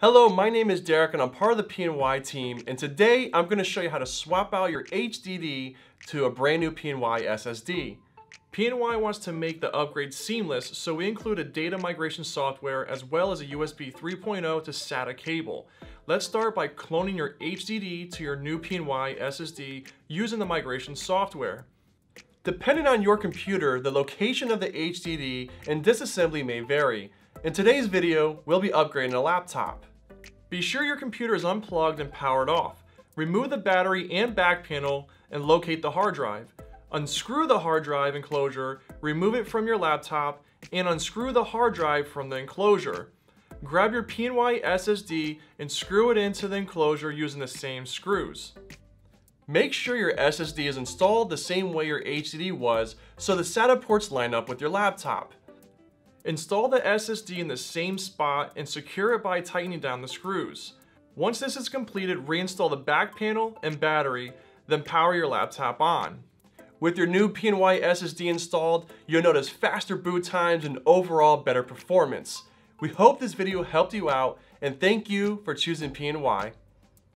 Hello, my name is Derek and I'm part of the PNY team and today I'm going to show you how to swap out your HDD to a brand new PNY SSD. PNY wants to make the upgrade seamless so we include a data migration software as well as a USB 3.0 to SATA cable. Let's start by cloning your HDD to your new PNY SSD using the migration software. Depending on your computer, the location of the HDD and disassembly may vary. In today's video, we'll be upgrading a laptop. Be sure your computer is unplugged and powered off. Remove the battery and back panel and locate the hard drive. Unscrew the hard drive enclosure, remove it from your laptop, and unscrew the hard drive from the enclosure. Grab your PNY SSD and screw it into the enclosure using the same screws. Make sure your SSD is installed the same way your HDD was so the SATA ports line up with your laptop. Install the SSD in the same spot and secure it by tightening down the screws. Once this is completed, reinstall the back panel and battery, then power your laptop on. With your new PNY SSD installed, you'll notice faster boot times and overall better performance. We hope this video helped you out and thank you for choosing PNY.